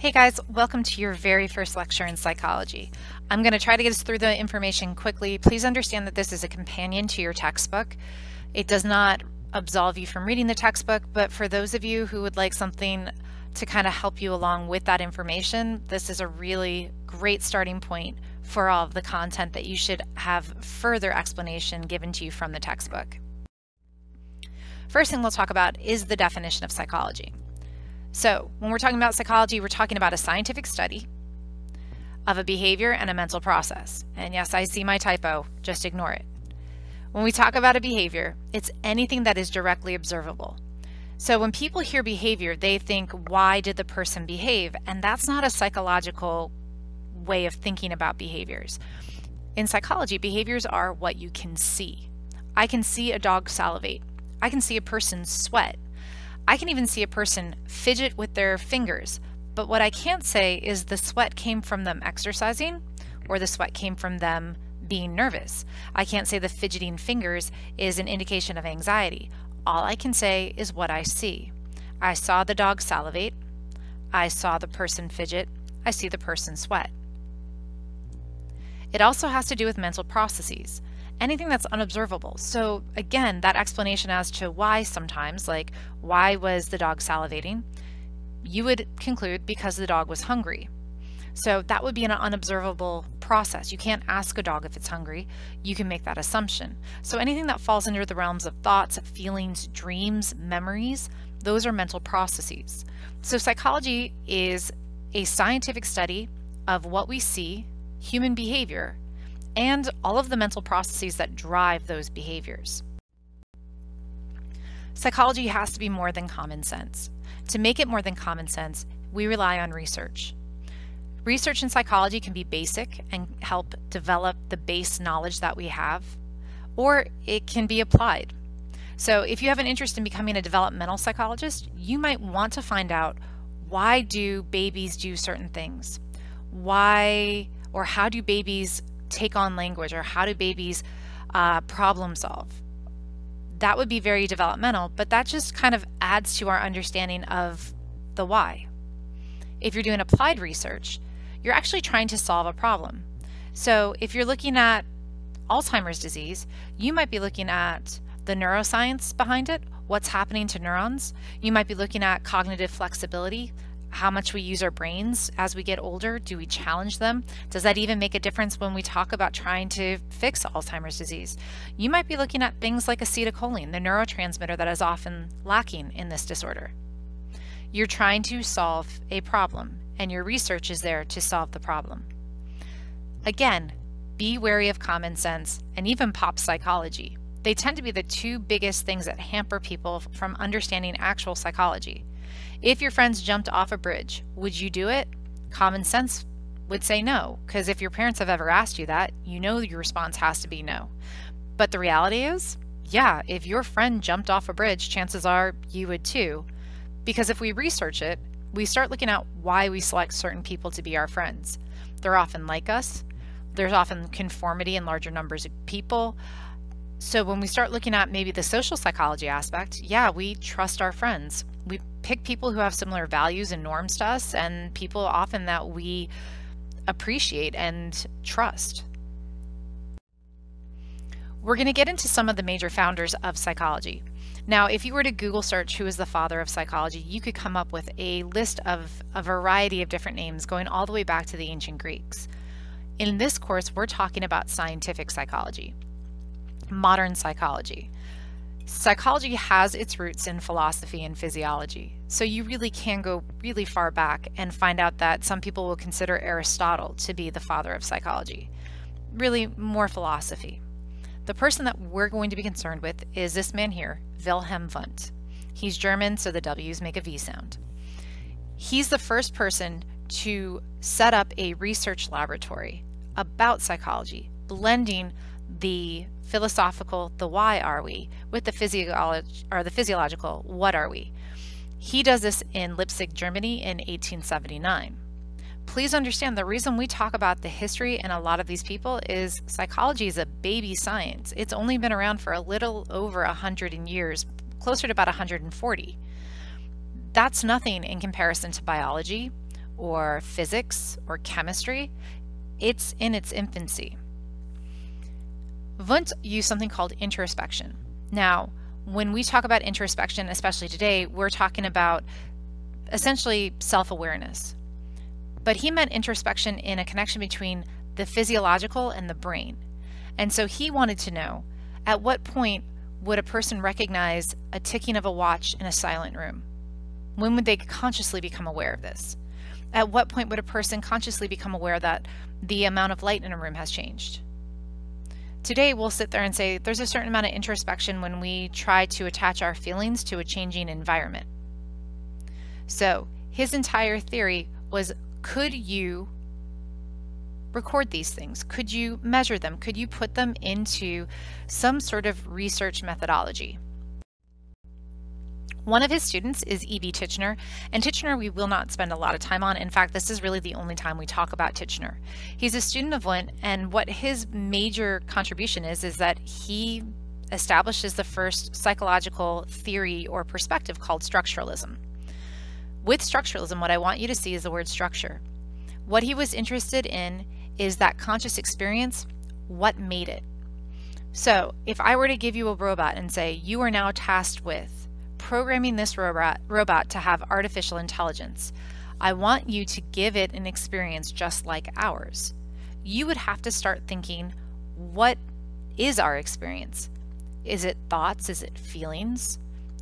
Hey guys, welcome to your very first lecture in psychology. I'm going to try to get us through the information quickly. Please understand that this is a companion to your textbook. It does not absolve you from reading the textbook, but for those of you who would like something to kind of help you along with that information, this is a really great starting point for all of the content that you should have further explanation given to you from the textbook. First thing we'll talk about is the definition of psychology. So when we're talking about psychology, we're talking about a scientific study of a behavior and a mental process. And yes, I see my typo, just ignore it. When we talk about a behavior, it's anything that is directly observable. So when people hear behavior, they think, why did the person behave? And that's not a psychological way of thinking about behaviors. In psychology, behaviors are what you can see. I can see a dog salivate. I can see a person sweat. I can even see a person fidget with their fingers, but what I can't say is the sweat came from them exercising or the sweat came from them being nervous. I can't say the fidgeting fingers is an indication of anxiety. All I can say is what I see. I saw the dog salivate. I saw the person fidget. I see the person sweat. It also has to do with mental processes anything that's unobservable. So again, that explanation as to why sometimes, like why was the dog salivating, you would conclude because the dog was hungry. So that would be an unobservable process. You can't ask a dog if it's hungry. You can make that assumption. So anything that falls under the realms of thoughts, feelings, dreams, memories, those are mental processes. So psychology is a scientific study of what we see, human behavior, and all of the mental processes that drive those behaviors. Psychology has to be more than common sense. To make it more than common sense, we rely on research. Research in psychology can be basic and help develop the base knowledge that we have, or it can be applied. So if you have an interest in becoming a developmental psychologist, you might want to find out why do babies do certain things? Why or how do babies take on language or how do babies uh, problem solve? That would be very developmental, but that just kind of adds to our understanding of the why. If you're doing applied research, you're actually trying to solve a problem. So if you're looking at Alzheimer's disease, you might be looking at the neuroscience behind it, what's happening to neurons. You might be looking at cognitive flexibility, how much we use our brains as we get older? Do we challenge them? Does that even make a difference when we talk about trying to fix Alzheimer's disease? You might be looking at things like acetylcholine, the neurotransmitter that is often lacking in this disorder. You're trying to solve a problem, and your research is there to solve the problem. Again, be wary of common sense and even pop psychology. They tend to be the two biggest things that hamper people from understanding actual psychology. If your friends jumped off a bridge, would you do it? Common sense would say no, because if your parents have ever asked you that, you know your response has to be no. But the reality is, yeah, if your friend jumped off a bridge, chances are you would too. Because if we research it, we start looking at why we select certain people to be our friends. They're often like us. There's often conformity in larger numbers of people. So when we start looking at maybe the social psychology aspect, yeah, we trust our friends pick people who have similar values and norms to us and people often that we appreciate and trust. We're going to get into some of the major founders of psychology. Now, if you were to Google search who is the father of psychology, you could come up with a list of a variety of different names going all the way back to the ancient Greeks. In this course, we're talking about scientific psychology, modern psychology. Psychology has its roots in philosophy and physiology, so you really can go really far back and find out that some people will consider Aristotle to be the father of psychology. Really, more philosophy. The person that we're going to be concerned with is this man here, Wilhelm Wundt. He's German, so the W's make a V sound. He's the first person to set up a research laboratory about psychology, blending the philosophical, the why are we, with the physiology or the physiological, what are we. He does this in Leipzig, Germany in 1879. Please understand the reason we talk about the history and a lot of these people is psychology is a baby science. It's only been around for a little over 100 years, closer to about 140. That's nothing in comparison to biology or physics or chemistry, it's in its infancy. Wundt used something called introspection. Now, when we talk about introspection, especially today, we're talking about essentially self awareness. But he meant introspection in a connection between the physiological and the brain. And so he wanted to know at what point would a person recognize a ticking of a watch in a silent room? When would they consciously become aware of this? At what point would a person consciously become aware that the amount of light in a room has changed? Today, we'll sit there and say there's a certain amount of introspection when we try to attach our feelings to a changing environment. So, his entire theory was could you record these things? Could you measure them? Could you put them into some sort of research methodology? One of his students is E.B. Titchener, and Titchener we will not spend a lot of time on. In fact, this is really the only time we talk about Titchener. He's a student of Wundt, and what his major contribution is, is that he establishes the first psychological theory or perspective called structuralism. With structuralism, what I want you to see is the word structure. What he was interested in is that conscious experience, what made it. So if I were to give you a robot and say, you are now tasked with programming this robot, robot to have artificial intelligence, I want you to give it an experience just like ours. You would have to start thinking, what is our experience? Is it thoughts? Is it feelings?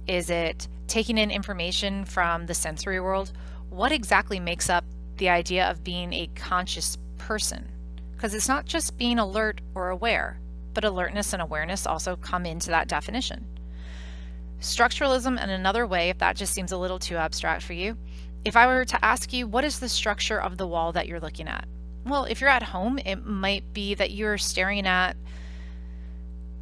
Is it taking in information from the sensory world? What exactly makes up the idea of being a conscious person? Because it's not just being alert or aware, but alertness and awareness also come into that definition. Structuralism in another way, if that just seems a little too abstract for you, if I were to ask you, what is the structure of the wall that you're looking at? Well, if you're at home, it might be that you're staring at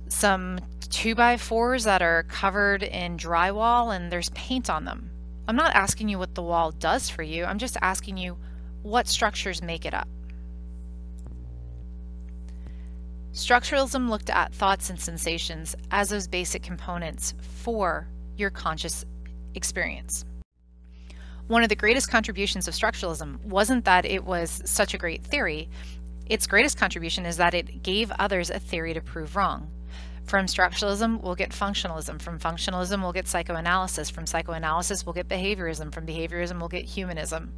some two by fours that are covered in drywall and there's paint on them. I'm not asking you what the wall does for you. I'm just asking you what structures make it up. Structuralism looked at thoughts and sensations as those basic components for your conscious experience. One of the greatest contributions of structuralism wasn't that it was such a great theory, its greatest contribution is that it gave others a theory to prove wrong. From structuralism, we'll get functionalism. From functionalism, we'll get psychoanalysis. From psychoanalysis, we'll get behaviorism. From behaviorism, we'll get humanism.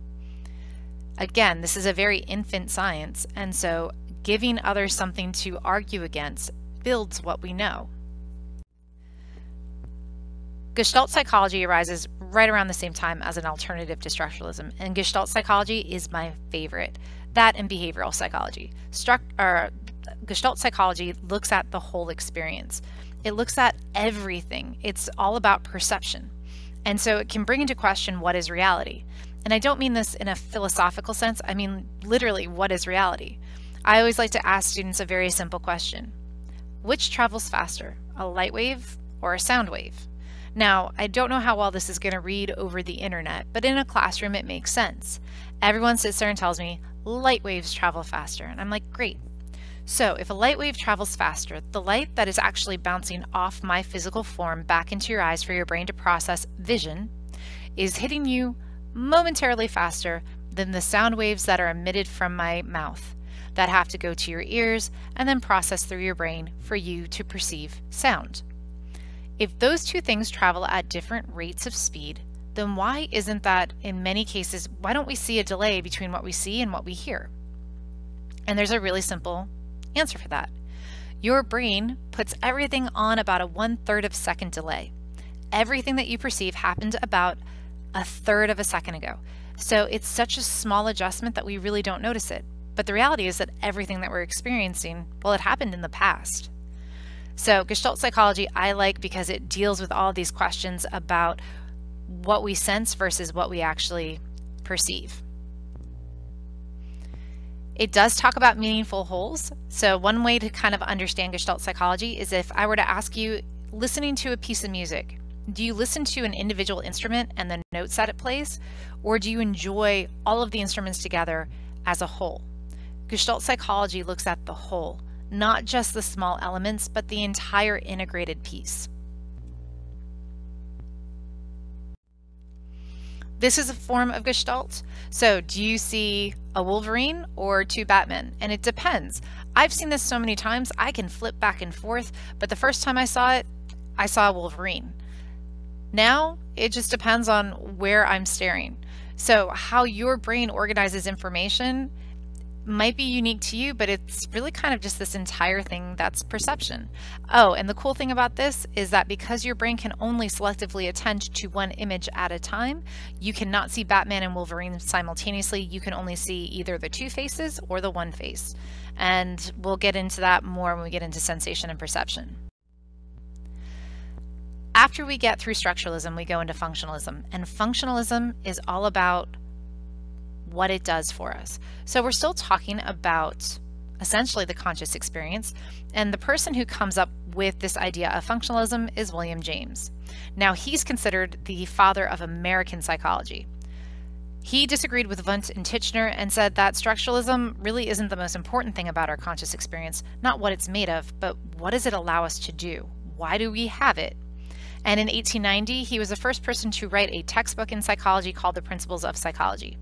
Again, this is a very infant science, and so giving others something to argue against builds what we know. Gestalt psychology arises right around the same time as an alternative to structuralism, and Gestalt psychology is my favorite. That and behavioral psychology. Or, Gestalt psychology looks at the whole experience. It looks at everything. It's all about perception. And so it can bring into question what is reality. And I don't mean this in a philosophical sense, I mean literally what is reality. I always like to ask students a very simple question. Which travels faster, a light wave or a sound wave? Now, I don't know how well this is going to read over the internet, but in a classroom it makes sense. Everyone sits there and tells me, light waves travel faster. And I'm like, great, so if a light wave travels faster, the light that is actually bouncing off my physical form back into your eyes for your brain to process vision is hitting you momentarily faster than the sound waves that are emitted from my mouth that have to go to your ears and then process through your brain for you to perceive sound. If those two things travel at different rates of speed, then why isn't that in many cases, why don't we see a delay between what we see and what we hear? And there's a really simple answer for that. Your brain puts everything on about a one third of a second delay. Everything that you perceive happened about a third of a second ago. So it's such a small adjustment that we really don't notice it. But the reality is that everything that we're experiencing, well, it happened in the past. So Gestalt psychology I like because it deals with all these questions about what we sense versus what we actually perceive. It does talk about meaningful wholes. So one way to kind of understand Gestalt psychology is if I were to ask you, listening to a piece of music, do you listen to an individual instrument and the notes that it plays? Or do you enjoy all of the instruments together as a whole? Gestalt psychology looks at the whole, not just the small elements, but the entire integrated piece. This is a form of Gestalt. So, do you see a Wolverine or two Batmen? And it depends. I've seen this so many times, I can flip back and forth, but the first time I saw it, I saw a Wolverine. Now, it just depends on where I'm staring. So, how your brain organizes information might be unique to you, but it's really kind of just this entire thing that's perception. Oh, and the cool thing about this is that because your brain can only selectively attend to one image at a time, you cannot see Batman and Wolverine simultaneously. You can only see either the two faces or the one face. And we'll get into that more when we get into sensation and perception. After we get through structuralism, we go into functionalism. And functionalism is all about what it does for us. So we're still talking about essentially the conscious experience. And the person who comes up with this idea of functionalism is William James. Now, he's considered the father of American psychology. He disagreed with Wundt and Titchener and said that structuralism really isn't the most important thing about our conscious experience, not what it's made of, but what does it allow us to do? Why do we have it? And in 1890, he was the first person to write a textbook in psychology called The Principles of Psychology.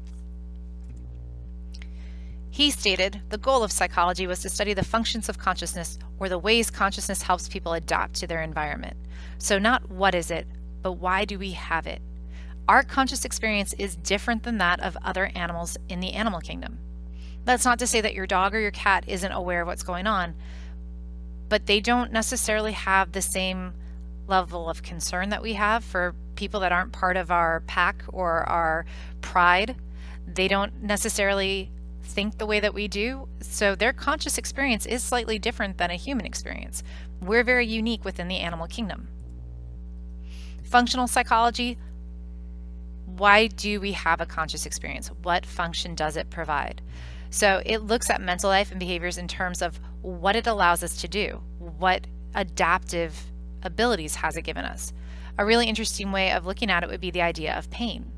He stated the goal of psychology was to study the functions of consciousness or the ways consciousness helps people adapt to their environment. So, not what is it, but why do we have it? Our conscious experience is different than that of other animals in the animal kingdom. That's not to say that your dog or your cat isn't aware of what's going on, but they don't necessarily have the same level of concern that we have for people that aren't part of our pack or our pride. They don't necessarily think the way that we do, so their conscious experience is slightly different than a human experience. We're very unique within the animal kingdom. Functional psychology why do we have a conscious experience? What function does it provide? So it looks at mental life and behaviors in terms of what it allows us to do, what adaptive abilities has it given us. A really interesting way of looking at it would be the idea of pain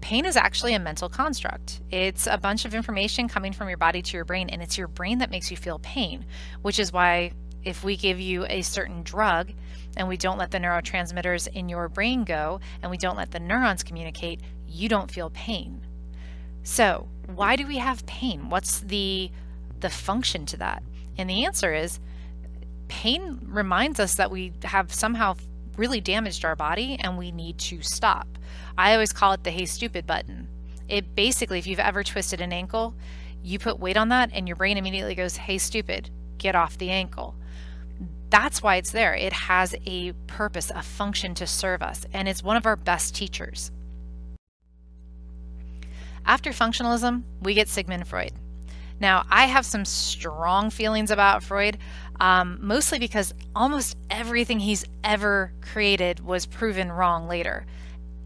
pain is actually a mental construct. It's a bunch of information coming from your body to your brain, and it's your brain that makes you feel pain, which is why if we give you a certain drug and we don't let the neurotransmitters in your brain go and we don't let the neurons communicate, you don't feel pain. So, why do we have pain? What's the the function to that? And the answer is pain reminds us that we have somehow really damaged our body and we need to stop. I always call it the hey stupid button. It basically, if you've ever twisted an ankle, you put weight on that and your brain immediately goes, hey stupid, get off the ankle. That's why it's there. It has a purpose, a function to serve us, and it's one of our best teachers. After functionalism, we get Sigmund Freud. Now, I have some strong feelings about Freud, um, mostly because almost everything he's ever created was proven wrong later.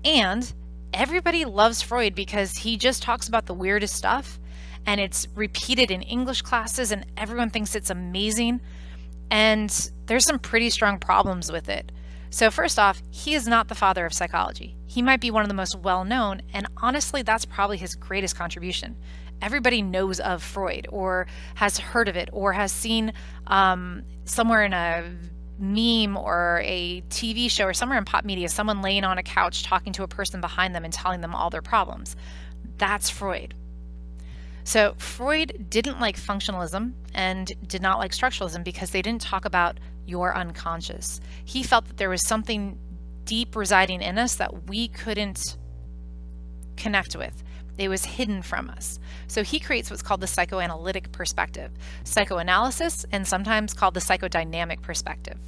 And everybody loves Freud because he just talks about the weirdest stuff and it's repeated in English classes and everyone thinks it's amazing. And there's some pretty strong problems with it. So, first off, he is not the father of psychology. He might be one of the most well known, and honestly, that's probably his greatest contribution. Everybody knows of Freud, or has heard of it, or has seen um, somewhere in a meme or a TV show or somewhere in pop media someone laying on a couch talking to a person behind them and telling them all their problems. That's Freud. So, Freud didn't like functionalism and did not like structuralism because they didn't talk about your unconscious. He felt that there was something deep residing in us that we couldn't connect with. It was hidden from us. So he creates what's called the psychoanalytic perspective, psychoanalysis, and sometimes called the psychodynamic perspective.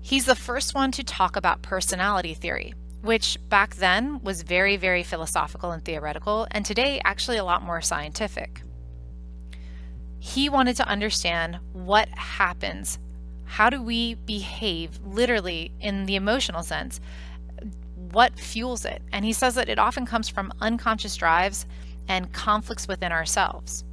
He's the first one to talk about personality theory, which back then was very, very philosophical and theoretical, and today actually a lot more scientific. He wanted to understand what happens. How do we behave literally in the emotional sense what fuels it. And he says that it often comes from unconscious drives and conflicts within ourselves.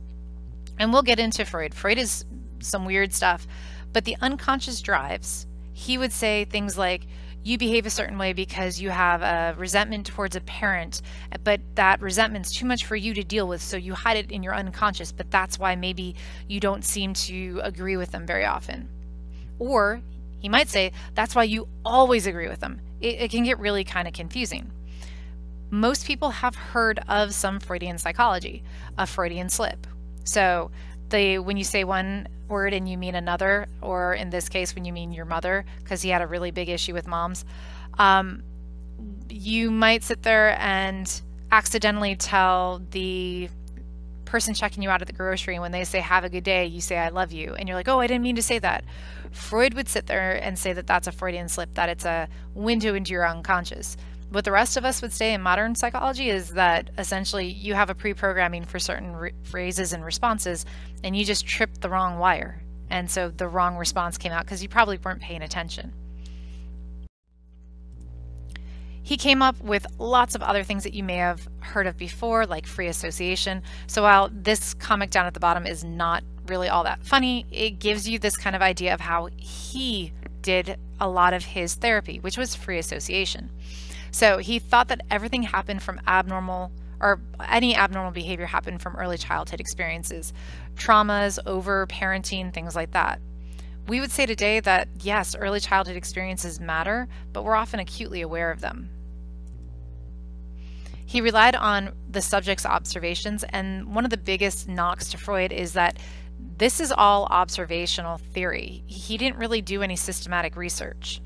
And we'll get into Freud. Freud is some weird stuff, but the unconscious drives, he would say things like, you behave a certain way because you have a resentment towards a parent, but that resentment's too much for you to deal with, so you hide it in your unconscious, but that's why maybe you don't seem to agree with them very often. Or he might say, that's why you always agree with them it, it can get really kind of confusing. Most people have heard of some Freudian psychology, a Freudian slip. So the when you say one word and you mean another, or in this case when you mean your mother, because he had a really big issue with moms, um, you might sit there and accidentally tell the person checking you out at the grocery and when they say have a good day you say i love you and you're like oh i didn't mean to say that. Freud would sit there and say that that's a freudian slip that it's a window into your unconscious. What the rest of us would say in modern psychology is that essentially you have a pre-programming for certain re- phrases and responses and you just tripped the wrong wire. And so the wrong response came out because you probably weren't paying attention he came up with lots of other things that you may have heard of before, like free association. So while this comic down at the bottom is not really all that funny, it gives you this kind of idea of how he did a lot of his therapy, which was free association. So he thought that everything happened from abnormal or any abnormal behavior happened from early childhood experiences, traumas, over parenting, things like that. We would say today that yes, early childhood experiences matter, but we're often acutely aware of them. He relied on the subject's observations, and one of the biggest knocks to Freud is that this is all observational theory. He didn't really do any systematic research.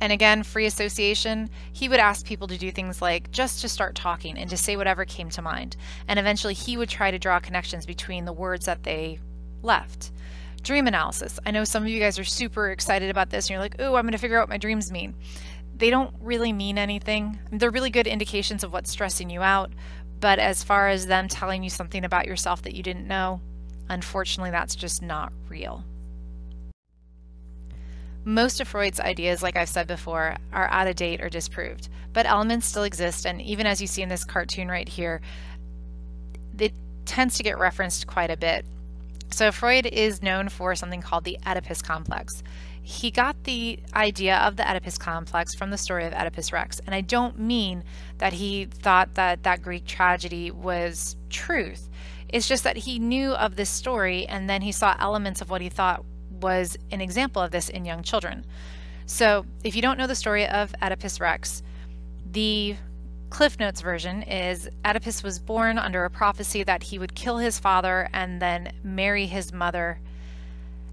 And again, free association, he would ask people to do things like just to start talking and to say whatever came to mind. And eventually he would try to draw connections between the words that they left. Dream analysis. I know some of you guys are super excited about this and you're like, oh, I'm going to figure out what my dreams mean they don't really mean anything. They're really good indications of what's stressing you out, but as far as them telling you something about yourself that you didn't know, unfortunately, that's just not real. Most of Freud's ideas, like I've said before, are out of date or disproved, but elements still exist, and even as you see in this cartoon right here, it tends to get referenced quite a bit. So Freud is known for something called the Oedipus complex he got the idea of the Oedipus complex from the story of Oedipus Rex. And I don't mean that he thought that that Greek tragedy was truth. It's just that he knew of this story and then he saw elements of what he thought was an example of this in young children. So, if you don't know the story of Oedipus Rex, the Cliff Notes version is Oedipus was born under a prophecy that he would kill his father and then marry his mother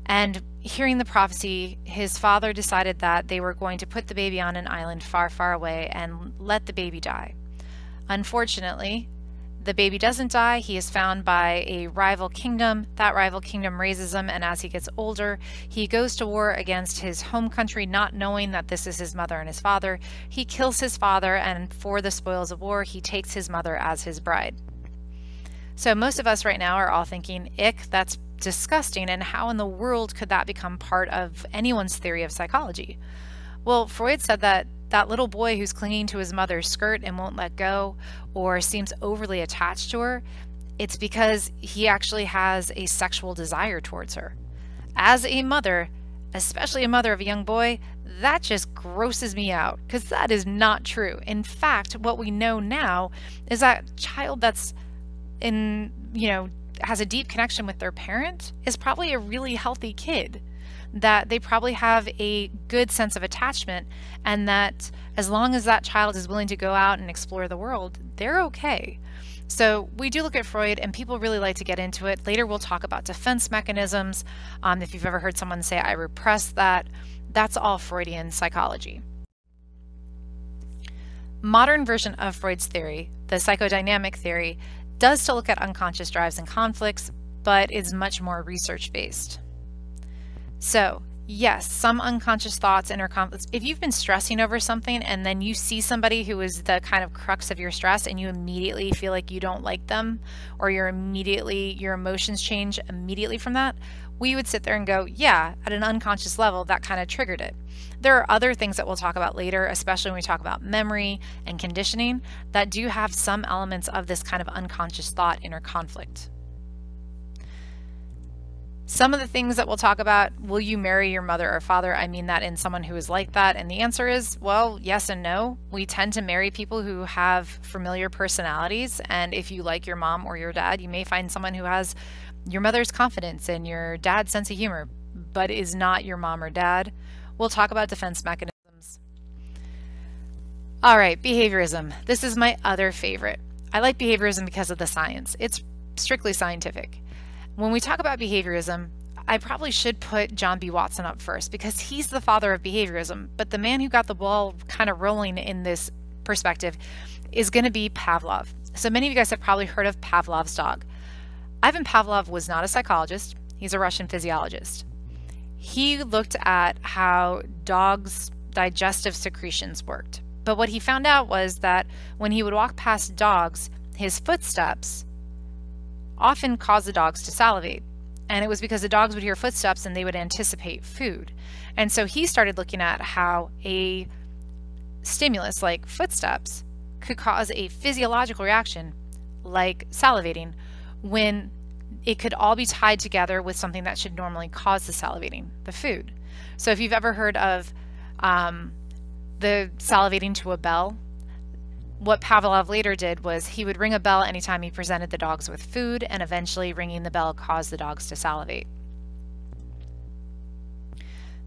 and hearing the prophecy, his father decided that they were going to put the baby on an island far, far away and let the baby die. Unfortunately, the baby doesn't die. He is found by a rival kingdom. That rival kingdom raises him, and as he gets older, he goes to war against his home country, not knowing that this is his mother and his father. He kills his father, and for the spoils of war, he takes his mother as his bride. So, most of us right now are all thinking, ick, that's disgusting and how in the world could that become part of anyone's theory of psychology? Well, Freud said that that little boy who's clinging to his mother's skirt and won't let go or seems overly attached to her, it's because he actually has a sexual desire towards her. As a mother, especially a mother of a young boy, that just grosses me out because that is not true. In fact, what we know now is that child that's in, you know, has a deep connection with their parent is probably a really healthy kid that they probably have a good sense of attachment and that as long as that child is willing to go out and explore the world they're okay. So we do look at freud and people really like to get into it. Later we'll talk about defense mechanisms. Um, if you've ever heard someone say i repress that that's all freudian psychology. Modern version of freud's theory the psychodynamic theory does still look at unconscious drives and conflicts, but is much more research based. So, yes, some unconscious thoughts, inner conflicts. If you've been stressing over something and then you see somebody who is the kind of crux of your stress and you immediately feel like you don't like them or you're immediately, your emotions change immediately from that, we would sit there and go, yeah, at an unconscious level, that kind of triggered it. There are other things that we'll talk about later, especially when we talk about memory and conditioning, that do have some elements of this kind of unconscious thought inner conflict. Some of the things that we'll talk about, will you marry your mother or father? I mean that in someone who is like that. And the answer is, well, yes and no. We tend to marry people who have familiar personalities. And if you like your mom or your dad, you may find someone who has your mother's confidence and your dad's sense of humor, but is not your mom or dad. we'll talk about defense mechanisms. All right, behaviorism. This is my other favorite. I like behaviorism because of the science. It's strictly scientific. When we talk about behaviorism, I probably should put John B. Watson up first because he's the father of behaviorism, but the man who got the ball kind of rolling in this perspective is going to be Pavlov. So many of you guys have probably heard of Pavlov's dog. Ivan Pavlov was not a psychologist, he's a Russian physiologist. He looked at how dogs' digestive secretions worked. But what he found out was that when he would walk past dogs, his footsteps often caused the dogs to salivate. And it was because the dogs would hear footsteps and they would anticipate food. And so he started looking at how a stimulus like footsteps could cause a physiological reaction like salivating when it could all be tied together with something that should normally cause the salivating, the food. So if you've ever heard of um, the salivating to a bell, what Pavlov later did was he would ring a bell anytime he presented the dogs with food, and eventually ringing the bell caused the dogs to salivate.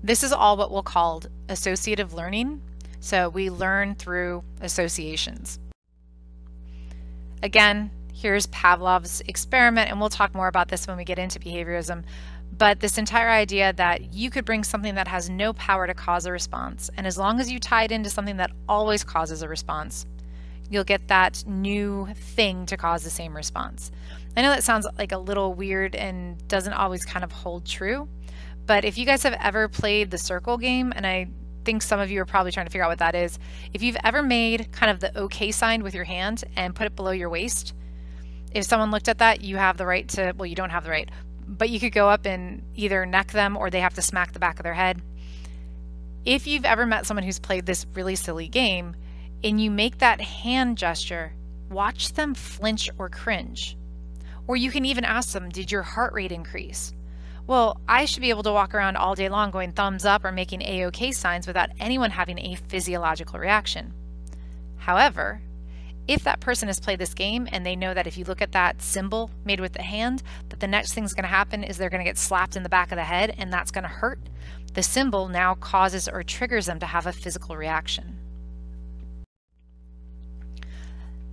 This is all what we'll call associative learning. So we learn through associations. Again, here's Pavlov's experiment, and we'll talk more about this when we get into behaviorism. But this entire idea that you could bring something that has no power to cause a response, and as long as you tie it into something that always causes a response, you'll get that new thing to cause the same response. I know that sounds like a little weird and doesn't always kind of hold true, but if you guys have ever played the circle game, and I think some of you are probably trying to figure out what that is, if you've ever made kind of the OK sign with your hand and put it below your waist, if someone looked at that, you have the right to, well, you don't have the right, but you could go up and either neck them or they have to smack the back of their head. If you've ever met someone who's played this really silly game, and you make that hand gesture, watch them flinch or cringe. Or you can even ask them, Did your heart rate increase? Well, I should be able to walk around all day long going thumbs up or making A-OK signs without anyone having a physiological reaction. However, if that person has played this game and they know that if you look at that symbol made with the hand, that the next thing's going to happen is they're going to get slapped in the back of the head and that's going to hurt, the symbol now causes or triggers them to have a physical reaction.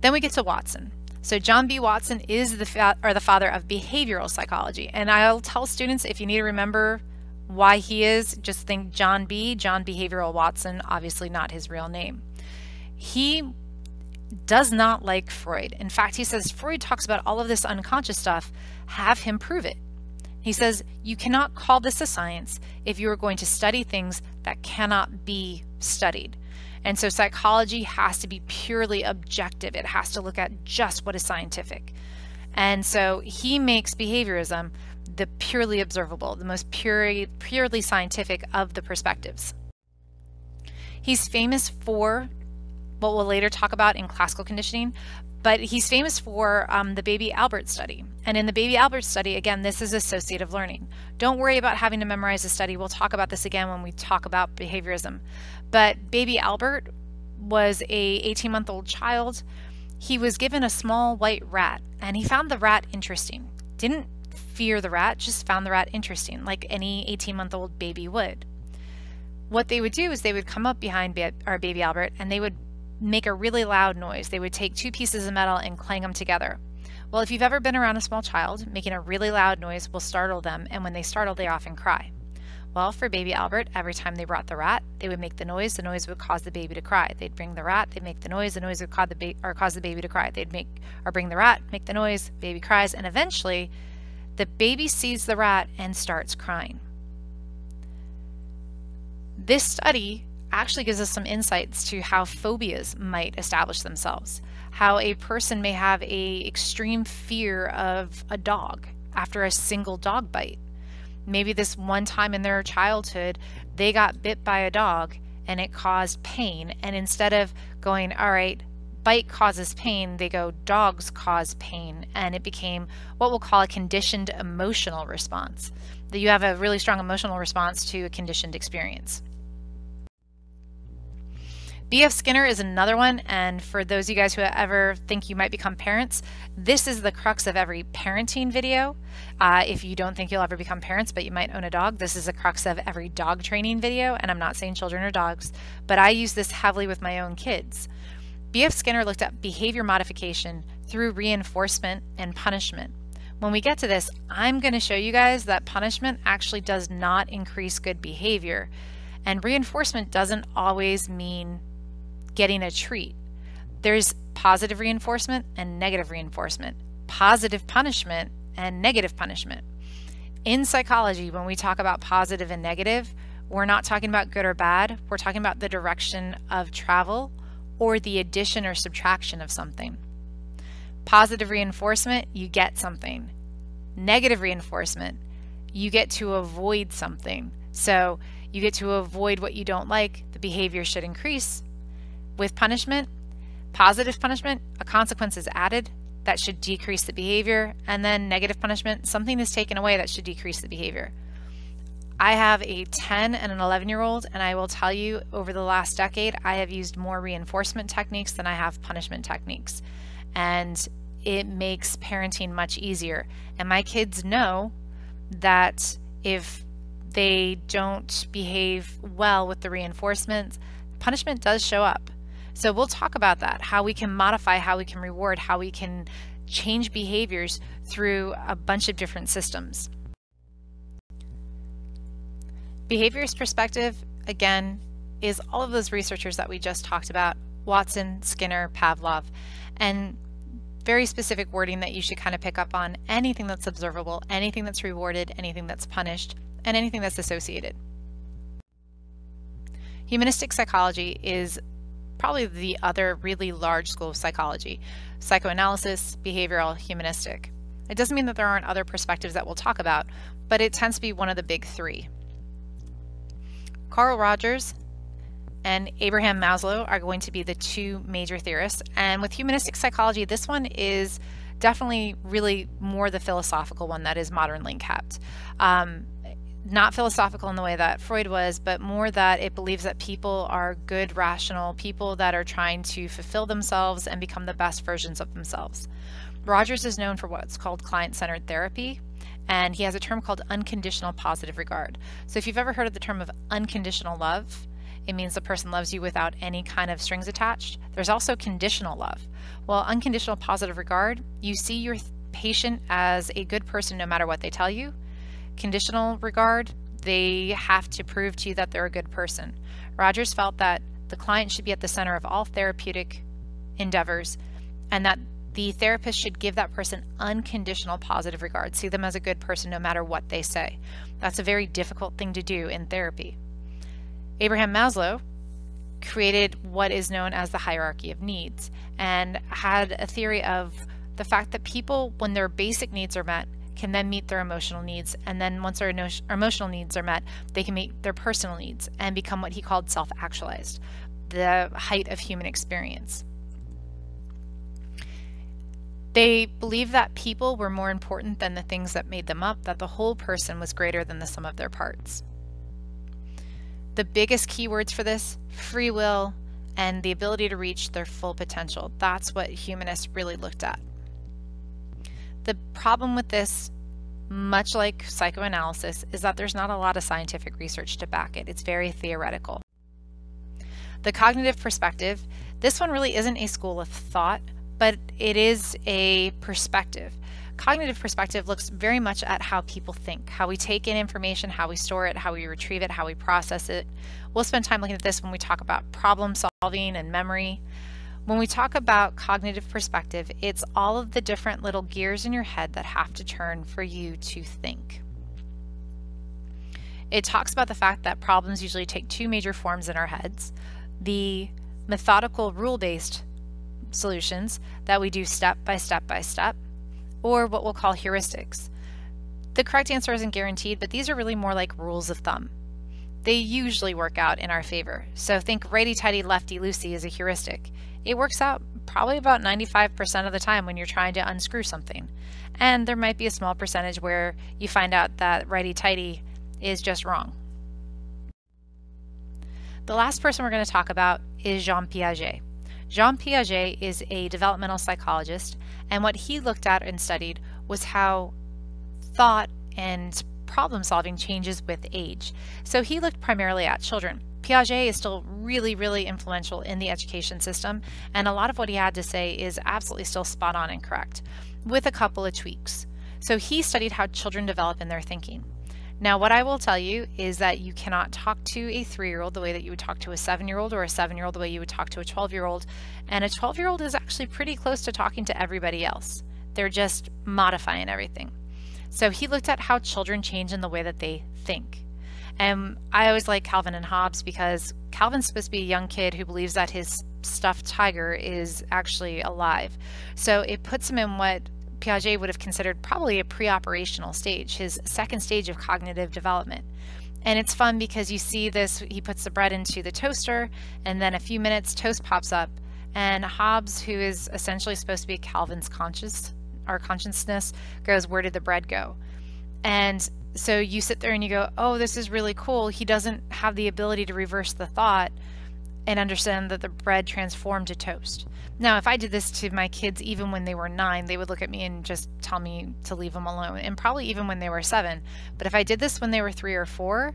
Then we get to Watson. So John B. Watson is the or the father of behavioral psychology, and I'll tell students if you need to remember why he is, just think John B. John Behavioral Watson, obviously not his real name. He does not like Freud. In fact, he says Freud talks about all of this unconscious stuff. Have him prove it. He says you cannot call this a science if you are going to study things that cannot be studied. And so psychology has to be purely objective. It has to look at just what is scientific. And so he makes behaviorism the purely observable, the most purely, purely scientific of the perspectives. He's famous for what we'll later talk about in classical conditioning, but he's famous for um, the baby Albert study. And in the baby Albert study, again, this is associative learning. Don't worry about having to memorize the study. We'll talk about this again when we talk about behaviorism. But baby Albert was a 18 month old child. He was given a small white rat and he found the rat interesting. Didn't fear the rat, just found the rat interesting, like any 18 month old baby would. What they would do is they would come up behind ba our baby Albert and they would make a really loud noise. They would take two pieces of metal and clang them together. Well, if you've ever been around a small child, making a really loud noise will startle them, and when they startle, they often cry. Well, for baby Albert, every time they brought the rat, they would make the noise. The noise would cause the baby to cry. They'd bring the rat, they'd make the noise. The noise would cause the, ba- or cause the baby to cry. They'd make or bring the rat, make the noise. Baby cries, and eventually, the baby sees the rat and starts crying. This study actually gives us some insights to how phobias might establish themselves. How a person may have a extreme fear of a dog after a single dog bite. Maybe this one time in their childhood, they got bit by a dog and it caused pain. And instead of going, all right, bite causes pain, they go, dogs cause pain. And it became what we'll call a conditioned emotional response. That you have a really strong emotional response to a conditioned experience. B.F. Skinner is another one, and for those of you guys who ever think you might become parents, this is the crux of every parenting video. Uh, if you don't think you'll ever become parents, but you might own a dog, this is the crux of every dog training video, and I'm not saying children or dogs, but I use this heavily with my own kids. B.F. Skinner looked at behavior modification through reinforcement and punishment. When we get to this, I'm going to show you guys that punishment actually does not increase good behavior. And reinforcement doesn't always mean getting a treat. There's positive reinforcement and negative reinforcement, positive punishment and negative punishment. In psychology, when we talk about positive and negative, we're not talking about good or bad. We're talking about the direction of travel or the addition or subtraction of something. Positive reinforcement, you get something. Negative reinforcement, you get to avoid something. So you get to avoid what you don't like, the behavior should increase. With punishment, positive punishment, a consequence is added that should decrease the behavior, and then negative punishment, something is taken away that should decrease the behavior. I have a 10 and an 11 year old, and I will tell you over the last decade, I have used more reinforcement techniques than I have punishment techniques. And it makes parenting much easier. And my kids know that if they don't behave well with the reinforcements, punishment does show up. So we'll talk about that, how we can modify, how we can reward, how we can change behaviors through a bunch of different systems. Behaviorist perspective, again, is all of those researchers that we just talked about, Watson, Skinner, Pavlov, and very specific wording that you should kind of pick up on anything that's observable, anything that's rewarded, anything that's punished, and anything that's associated. Humanistic psychology is probably the other really large school of psychology psychoanalysis, behavioral, humanistic. It doesn't mean that there aren't other perspectives that we'll talk about, but it tends to be one of the big three. Carl Rogers and Abraham Maslow are going to be the two major theorists. And with humanistic psychology, this one is definitely really more the philosophical one that is modernly kept. Um, not philosophical in the way that Freud was, but more that it believes that people are good, rational people that are trying to fulfill themselves and become the best versions of themselves. Rogers is known for what's called client centered therapy, and he has a term called unconditional positive regard. So if you've ever heard of the term of unconditional love, it means the person loves you without any kind of strings attached. There's also conditional love. Well, unconditional positive regard, you see your patient as a good person no matter what they tell you. Conditional regard, they have to prove to you that they're a good person. Rogers felt that the client should be at the center of all therapeutic endeavors and that the therapist should give that person unconditional positive regard, see them as a good person no matter what they say. That's a very difficult thing to do in therapy. Abraham Maslow created what is known as the hierarchy of needs and had a theory of the fact that people, when their basic needs are met, can then meet their emotional needs. And then once their emotional needs are met, they can meet their personal needs and become what he called self actualized, the height of human experience. They believed that people were more important than the things that made them up, that the whole person was greater than the sum of their parts. The biggest keywords for this free will and the ability to reach their full potential. That's what humanists really looked at. The problem with this, much like psychoanalysis, is that there's not a lot of scientific research to back it. It's very theoretical. The cognitive perspective, this one really isn't a school of thought, but it is a perspective cognitive perspective looks very much at how people think, how we take in information, how we store it, how we retrieve it, how we process it. We'll spend time looking at this when we talk about problem solving and memory. When we talk about cognitive perspective, it's all of the different little gears in your head that have to turn for you to think. It talks about the fact that problems usually take two major forms in our heads. The methodical rule-based solutions that we do step by step by step, or what we'll call heuristics. The correct answer isn't guaranteed, but these are really more like rules of thumb. They usually work out in our favor. So think righty-tighty, lefty-loosey is a heuristic. It works out probably about 95% of the time when you're trying to unscrew something. And there might be a small percentage where you find out that righty-tighty is just wrong. The last person we're going to talk about is Jean Piaget. Jean Piaget is a developmental psychologist, and what he looked at and studied was how thought and problem solving changes with age. So he looked primarily at children. Piaget is still really, really influential in the education system, and a lot of what he had to say is absolutely still spot on and correct, with a couple of tweaks. So he studied how children develop in their thinking. Now, what I will tell you is that you cannot talk to a three year old the way that you would talk to a seven year old, or a seven year old the way you would talk to a 12 year old. And a 12 year old is actually pretty close to talking to everybody else. They're just modifying everything. So he looked at how children change in the way that they think. And I always like Calvin and Hobbes because Calvin's supposed to be a young kid who believes that his stuffed tiger is actually alive. So it puts him in what Piaget would have considered probably a pre-operational stage, his second stage of cognitive development. And it's fun because you see this, he puts the bread into the toaster, and then a few minutes, toast pops up. And Hobbes, who is essentially supposed to be Calvin's conscious, our consciousness, goes, Where did the bread go? And so you sit there and you go, Oh, this is really cool. He doesn't have the ability to reverse the thought and understand that the bread transformed to toast. Now, if I did this to my kids even when they were nine, they would look at me and just tell me to leave them alone, and probably even when they were seven. But if I did this when they were three or four,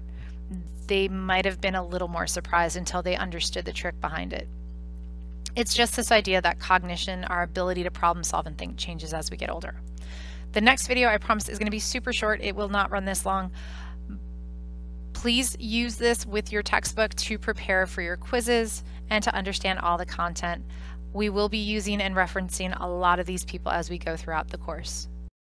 they might have been a little more surprised until they understood the trick behind it. It's just this idea that cognition, our ability to problem solve and think, changes as we get older. The next video, I promise, is going to be super short. It will not run this long. Please use this with your textbook to prepare for your quizzes and to understand all the content. We will be using and referencing a lot of these people as we go throughout the course.